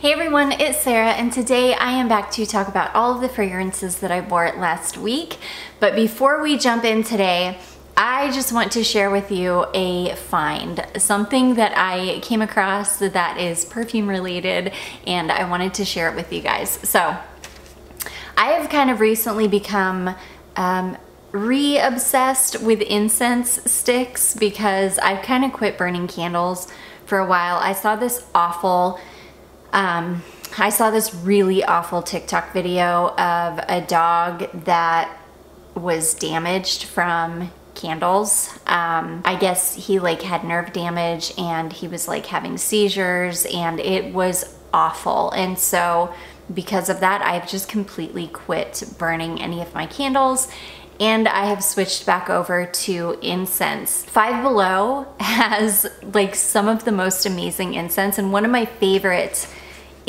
Hey everyone, it's Sarah and today I am back to talk about all of the fragrances that I bought last week. But before we jump in today, I just want to share with you a find, something that I came across that is perfume related and I wanted to share it with you guys. So I have kind of recently become um, re-obsessed with incense sticks because I've kind of quit burning candles for a while. I saw this awful um, I saw this really awful TikTok video of a dog that was damaged from candles. Um, I guess he like had nerve damage and he was like having seizures and it was awful. And so because of that, I've just completely quit burning any of my candles and I have switched back over to incense. Five Below has like some of the most amazing incense and one of my favorite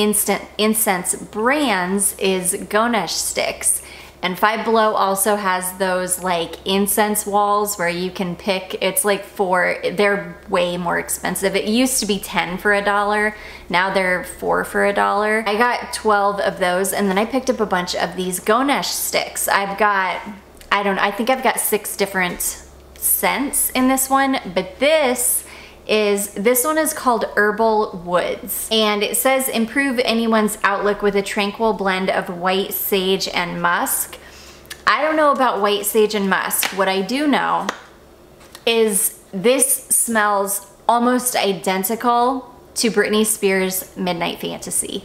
instant incense brands is Ganesh sticks. And Five Below also has those like incense walls where you can pick, it's like four, they're way more expensive. It used to be 10 for a dollar. Now they're four for a dollar. I got 12 of those and then I picked up a bunch of these Ganesh sticks. I've got, I don't know, I think I've got six different scents in this one, but this is this one is called Herbal Woods and it says improve anyone's outlook with a tranquil blend of white sage and musk. I don't know about white sage and musk. What I do know is this smells almost identical to Britney Spears Midnight Fantasy.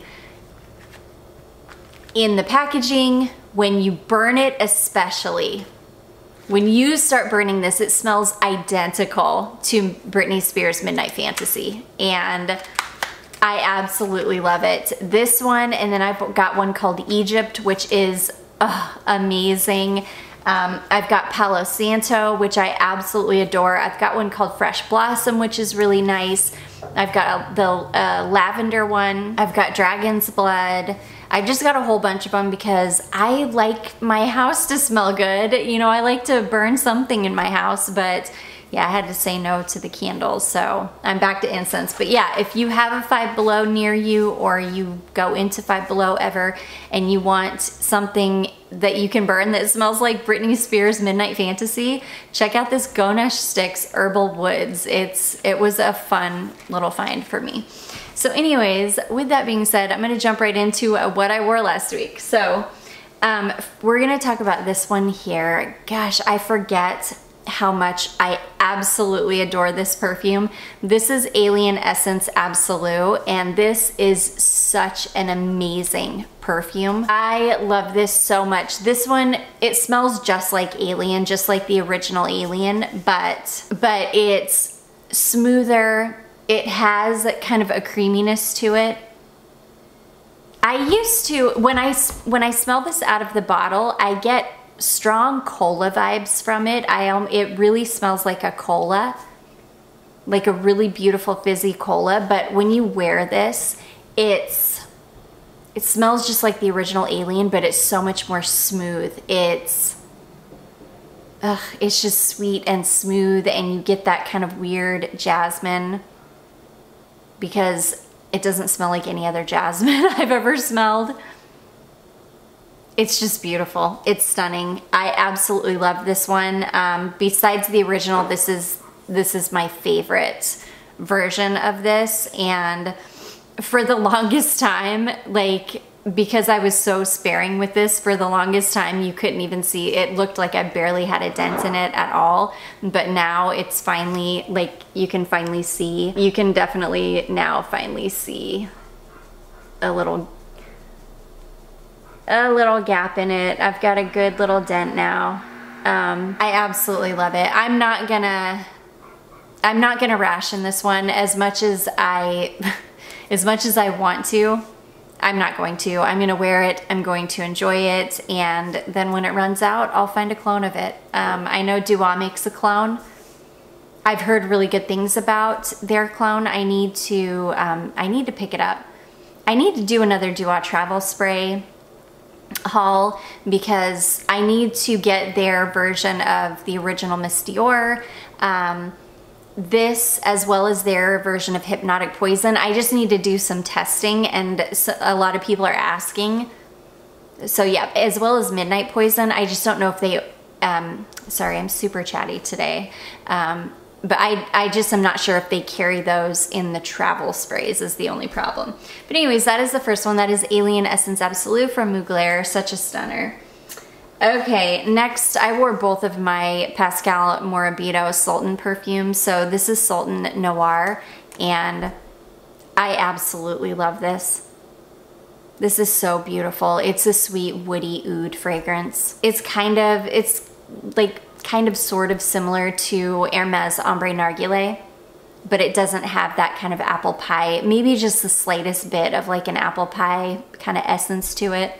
In the packaging, when you burn it especially, when you start burning this, it smells identical to Britney Spears Midnight Fantasy. And I absolutely love it. This one, and then I've got one called Egypt, which is amazing. Um, I've got Palo Santo, which I absolutely adore. I've got one called Fresh Blossom, which is really nice. I've got the uh, lavender one. I've got Dragon's Blood. I just got a whole bunch of them because I like my house to smell good. You know, I like to burn something in my house, but yeah, I had to say no to the candles, so I'm back to incense. But yeah, if you have a Five Below near you or you go into Five Below ever and you want something that you can burn that smells like Britney Spears Midnight Fantasy, check out this Ganesh Sticks Herbal Woods. It's It was a fun little find for me. So anyways, with that being said, I'm gonna jump right into uh, what I wore last week. So um, we're gonna talk about this one here. Gosh, I forget how much I absolutely adore this perfume. This is Alien Essence Absolute, and this is such an amazing perfume. I love this so much. This one, it smells just like Alien, just like the original Alien, but, but it's smoother, it has kind of a creaminess to it. I used to, when I, when I smell this out of the bottle, I get strong cola vibes from it. I um, It really smells like a cola, like a really beautiful fizzy cola. But when you wear this, it's, it smells just like the original Alien, but it's so much more smooth. It's, ugh, it's just sweet and smooth and you get that kind of weird jasmine because it doesn't smell like any other jasmine I've ever smelled. It's just beautiful. It's stunning. I absolutely love this one. Um, besides the original, this is this is my favorite version of this. And for the longest time, like because I was so sparing with this for the longest time, you couldn't even see, it looked like I barely had a dent in it at all. But now it's finally, like you can finally see, you can definitely now finally see a little, a little gap in it. I've got a good little dent now. Um, I absolutely love it. I'm not gonna, I'm not gonna ration this one as much as I, as much as I want to. I'm not going to. I'm gonna wear it, I'm going to enjoy it, and then when it runs out, I'll find a clone of it. Um, I know Dua makes a clone. I've heard really good things about their clone. I need to, um, I need to pick it up. I need to do another Dua travel spray haul because I need to get their version of the original Miss Dior. Um, this as well as their version of hypnotic poison. I just need to do some testing and a lot of people are asking. So yeah as well as midnight poison i just don't know if they um sorry i'm super chatty today. Um but I, I just am not sure if they carry those in the travel sprays is the only problem. But anyways, that is the first one. That is Alien Essence Absolute from Mugler. Such a stunner. Okay, next I wore both of my Pascal Morabito Sultan perfumes. So this is Sultan Noir and I absolutely love this. This is so beautiful. It's a sweet woody oud fragrance. It's kind of, it's like kind of sort of similar to Hermes Ombre Narguilé, but it doesn't have that kind of apple pie, maybe just the slightest bit of like an apple pie kind of essence to it.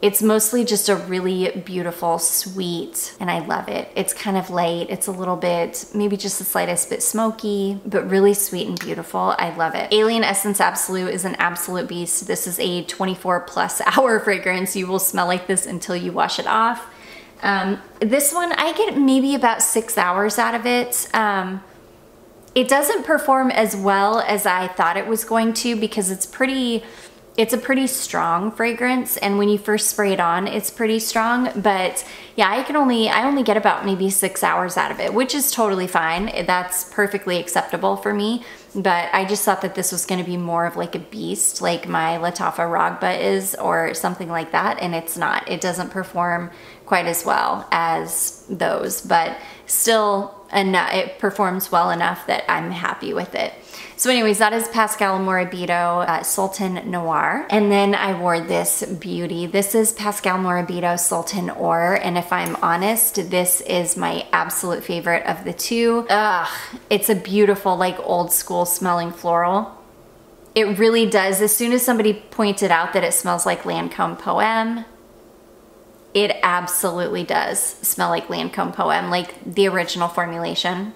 It's mostly just a really beautiful, sweet, and I love it. It's kind of light. It's a little bit, maybe just the slightest bit smoky, but really sweet and beautiful. I love it. Alien Essence Absolute is an absolute beast. This is a 24 plus hour fragrance. You will smell like this until you wash it off. Um, this one, I get maybe about six hours out of it. Um, it doesn't perform as well as I thought it was going to because it's pretty, it's a pretty strong fragrance. And when you first spray it on it's pretty strong. But yeah I can only I only get about maybe six hours out of it which is totally fine. That's perfectly acceptable for me but I just thought that this was going to be more of like a beast like my Lattafa Raghba is or something like that and it's not. It doesn't perform quite as well as those, but still enough, it performs well enough that I'm happy with it. So anyways, that is Pascal Morabito uh, Sultan Noir. And then I wore this beauty. This is Pascal Morabito Sultan Or. And if I'm honest, this is my absolute favorite of the two. Ugh, it's a beautiful, like old school smelling floral. It really does. As soon as somebody pointed out that it smells like Lancome Poem, it absolutely does smell like Lancome Poem, like the original formulation.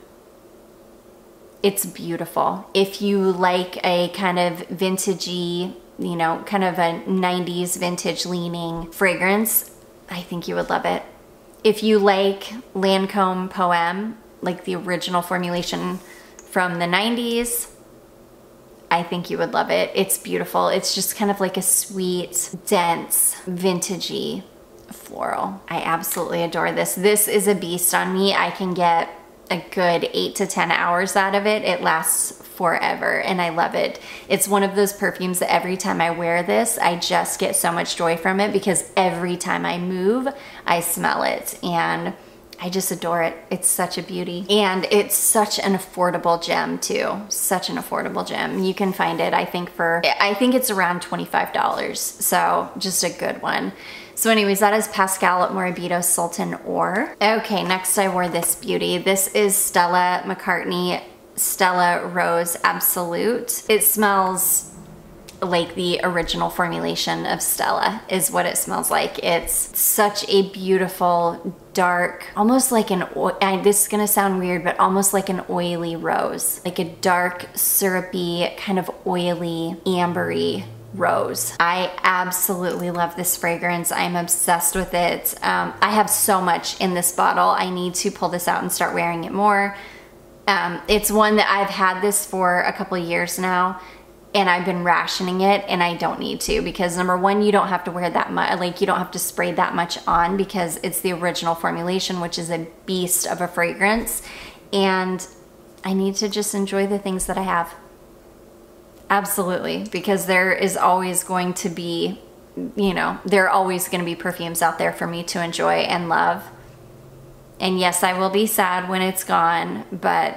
It's beautiful. If you like a kind of vintagey, you know, kind of a 90s vintage leaning fragrance, I think you would love it. If you like Lancome Poem, like the original formulation from the 90s, I think you would love it. It's beautiful. It's just kind of like a sweet, dense, vintagey floral. I absolutely adore this. This is a beast on me. I can get a good eight to 10 hours out of it. It lasts forever and I love it. It's one of those perfumes that every time I wear this, I just get so much joy from it because every time I move, I smell it and I just adore it. It's such a beauty. And it's such an affordable gem too. Such an affordable gem. You can find it, I think for, I think it's around $25. So just a good one. So anyways, that is Pascal at Morabito Sultan Or. Okay, next I wore this beauty. This is Stella McCartney Stella Rose Absolute. It smells like the original formulation of Stella is what it smells like. It's such a beautiful, dark, almost like an, this is gonna sound weird, but almost like an oily rose. Like a dark, syrupy, kind of oily, ambery Rose. I absolutely love this fragrance. I'm obsessed with it. Um, I have so much in this bottle. I need to pull this out and start wearing it more. Um, it's one that I've had this for a couple years now and I've been rationing it and I don't need to because number one, you don't have to wear that much, like you don't have to spray that much on because it's the original formulation, which is a beast of a fragrance. And I need to just enjoy the things that I have. Absolutely, because there is always going to be, you know, there are always going to be perfumes out there for me to enjoy and love. And yes, I will be sad when it's gone, but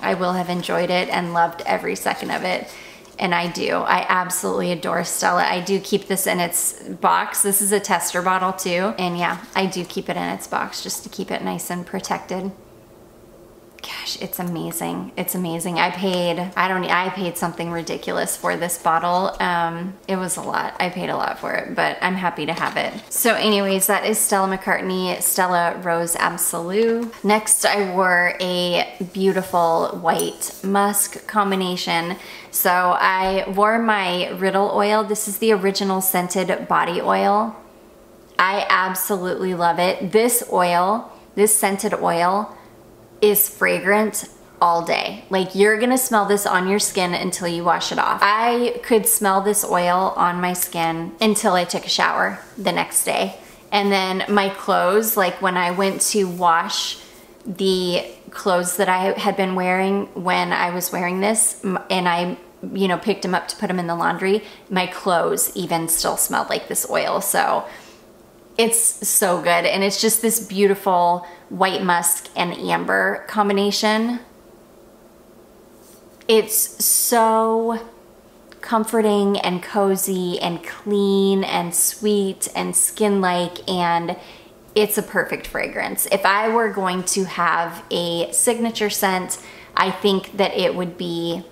I will have enjoyed it and loved every second of it. And I do. I absolutely adore Stella. I do keep this in its box. This is a tester bottle too. And yeah, I do keep it in its box just to keep it nice and protected gosh, it's amazing. It's amazing. I paid, I don't, I paid something ridiculous for this bottle. Um, it was a lot. I paid a lot for it, but I'm happy to have it. So anyways, that is Stella McCartney Stella Rose Absolute. Next, I wore a beautiful white musk combination. So I wore my Riddle oil. This is the original scented body oil. I absolutely love it. This oil, this scented oil, is fragrant all day. Like you're gonna smell this on your skin until you wash it off. I could smell this oil on my skin until I took a shower the next day. And then my clothes, like when I went to wash the clothes that I had been wearing when I was wearing this and I you know picked them up to put them in the laundry my clothes even still smelled like this oil so it's so good and it's just this beautiful white musk and amber combination it's so comforting and cozy and clean and sweet and skin-like and it's a perfect fragrance. If I were going to have a signature scent, I think that it would be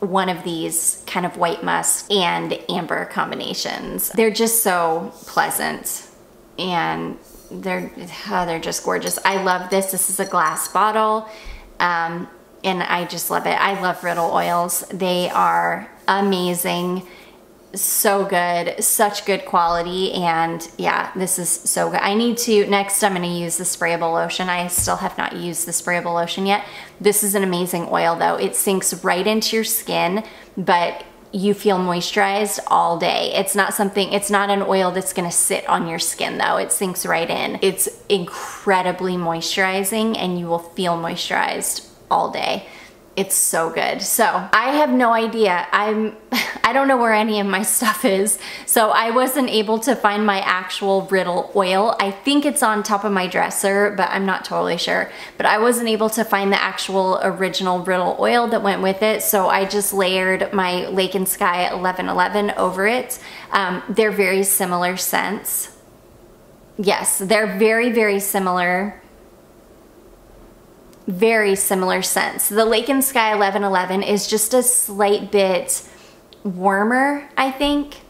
one of these kind of white musk and amber combinations. They're just so pleasant and they're, oh, they're just gorgeous. I love this. This is a glass bottle. Um, and I just love it. I love Riddle oils. They are amazing so good, such good quality, and yeah, this is so good. I need to, next I'm gonna use the sprayable lotion. I still have not used the sprayable lotion yet. This is an amazing oil though. It sinks right into your skin, but you feel moisturized all day. It's not something, it's not an oil that's gonna sit on your skin though. It sinks right in. It's incredibly moisturizing and you will feel moisturized all day. It's so good. So I have no idea. I'm, I don't know where any of my stuff is. So I wasn't able to find my actual Riddle oil. I think it's on top of my dresser, but I'm not totally sure. But I wasn't able to find the actual original Riddle oil that went with it. So I just layered my Lake and Skye 1111 over it. Um, they're very similar scents. Yes, they're very, very similar very similar scents. The Lake and Skye 1111 is just a slight bit warmer, I think.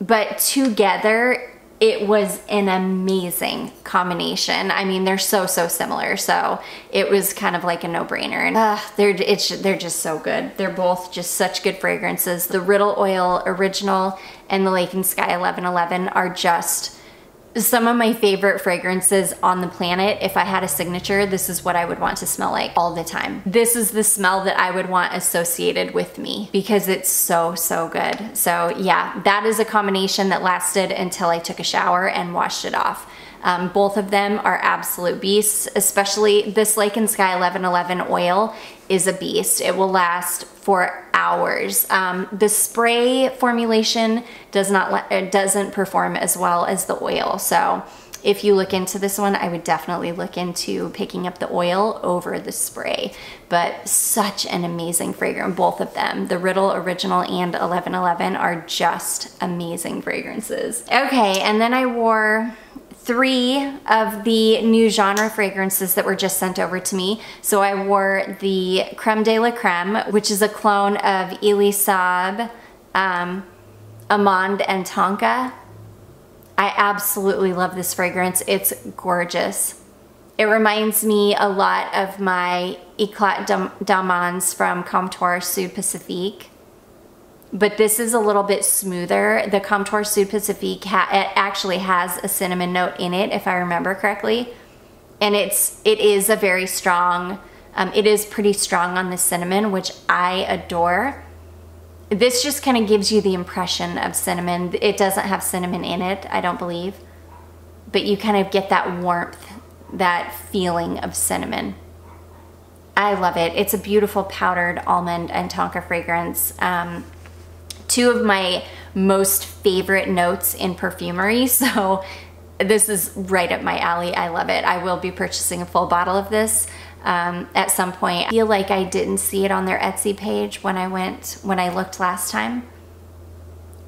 But together, it was an amazing combination. I mean, they're so, so similar. So it was kind of like a no-brainer. And uh, they're, it's, they're just so good. They're both just such good fragrances. The Riddle Oil Original and the Lake and Skye 1111 are just some of my favorite fragrances on the planet, if I had a signature, this is what I would want to smell like all the time. This is the smell that I would want associated with me because it's so, so good. So yeah, that is a combination that lasted until I took a shower and washed it off. Um, both of them are absolute beasts, especially this Lake and Skye 1111 oil is a beast. It will last for hours. Um, the spray formulation does not doesn't perform as well as the oil. So if you look into this one, I would definitely look into picking up the oil over the spray. But such an amazing fragrance, both of them. The Riddle Original and 1111 are just amazing fragrances. Okay, and then I wore three of the new genre fragrances that were just sent over to me. So I wore the Creme de la Creme, which is a clone of Elie Saab, um, Amande, and Tonka. I absolutely love this fragrance. It's gorgeous. It reminds me a lot of my Eclat d'Amande from Comptoir Sud Pacifique but this is a little bit smoother. The Comptoir Sud Pacifique ha actually has a cinnamon note in it, if I remember correctly. And it's, it is a very strong, um, it is pretty strong on the cinnamon, which I adore. This just kind of gives you the impression of cinnamon. It doesn't have cinnamon in it, I don't believe. But you kind of get that warmth, that feeling of cinnamon. I love it. It's a beautiful powdered almond and tonka fragrance. Um, two of my most favorite notes in perfumery. So this is right up my alley. I love it. I will be purchasing a full bottle of this um, at some point. I feel like I didn't see it on their Etsy page when I went, when I looked last time.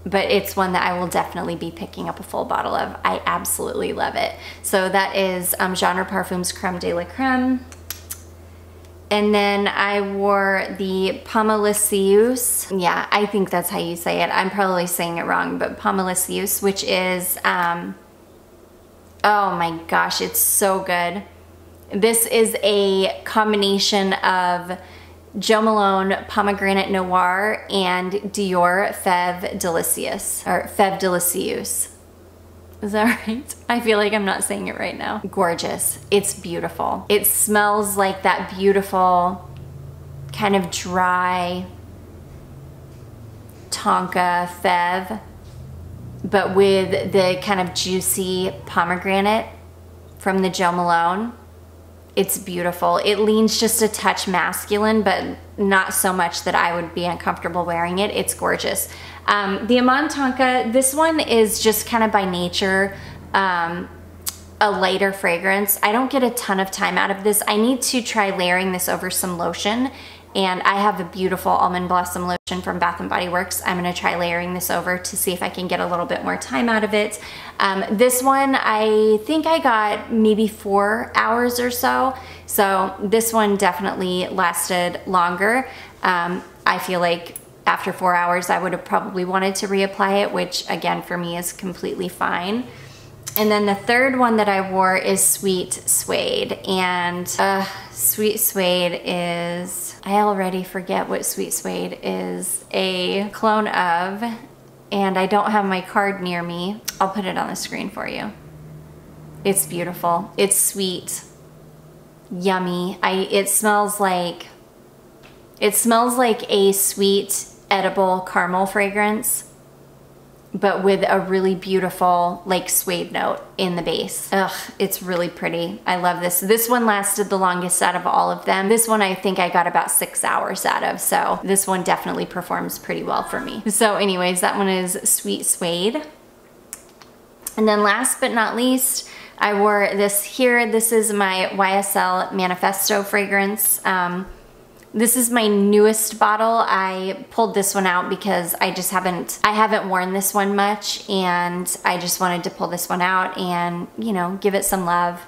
But it's one that I will definitely be picking up a full bottle of. I absolutely love it. So that is um, Genre Parfums Creme de la Creme. And then I wore the Pomelicious. Yeah, I think that's how you say it. I'm probably saying it wrong, but Pomelicious, which is, um, oh my gosh, it's so good. This is a combination of Jo Malone Pomegranate Noir and Dior Fève Delicious, or Fève Delicieuse. Is that right? I feel like I'm not saying it right now. Gorgeous. It's beautiful. It smells like that beautiful kind of dry Tonka Fève, but with the kind of juicy pomegranate from the Jo Malone. It's beautiful. It leans just a touch masculine, but not so much that I would be uncomfortable wearing it. It's gorgeous. Um, the Iman Tonka, this one is just kind of by nature um, a lighter fragrance. I don't get a ton of time out of this. I need to try layering this over some lotion and I have a beautiful almond blossom lotion from Bath & Body Works. I'm gonna try layering this over to see if I can get a little bit more time out of it. Um, this one, I think I got maybe four hours or so. So this one definitely lasted longer. Um, I feel like after four hours, I would have probably wanted to reapply it, which again, for me is completely fine. And then the third one that I wore is Sweet Suede. And uh, Sweet Suede is, I already forget what Sweet Suede is a clone of. And I don't have my card near me. I'll put it on the screen for you. It's beautiful. It's sweet, yummy. I, it smells like, it smells like a sweet edible caramel fragrance but with a really beautiful like suede note in the base. Ugh, it's really pretty. I love this. This one lasted the longest out of all of them. This one I think I got about six hours out of, so this one definitely performs pretty well for me. So anyways, that one is Sweet Suede. And then last but not least, I wore this here. This is my YSL Manifesto fragrance. Um, this is my newest bottle. I pulled this one out because I just haven't, I haven't worn this one much and I just wanted to pull this one out and, you know, give it some love,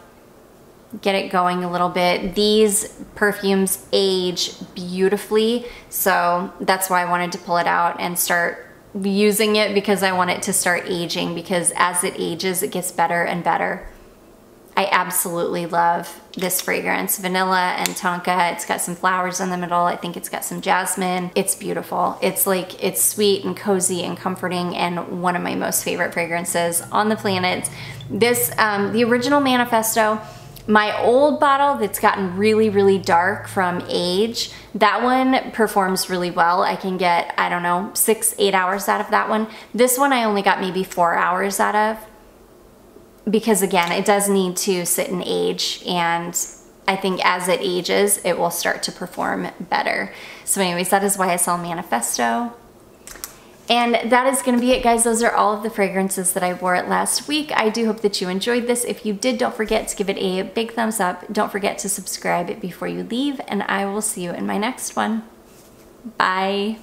get it going a little bit. These perfumes age beautifully, so that's why I wanted to pull it out and start using it because I want it to start aging because as it ages, it gets better and better. I absolutely love this fragrance, vanilla and tonka. It's got some flowers in the middle. I think it's got some jasmine. It's beautiful. It's like, it's sweet and cozy and comforting and one of my most favorite fragrances on the planet. This, um, the original Manifesto, my old bottle that's gotten really, really dark from age, that one performs really well. I can get, I don't know, six, eight hours out of that one. This one I only got maybe four hours out of because again, it does need to sit and age and I think as it ages, it will start to perform better. So anyways, that is YSL Manifesto. And that is gonna be it, guys. Those are all of the fragrances that I wore it last week. I do hope that you enjoyed this. If you did, don't forget to give it a big thumbs up. Don't forget to subscribe before you leave, and I will see you in my next one. Bye.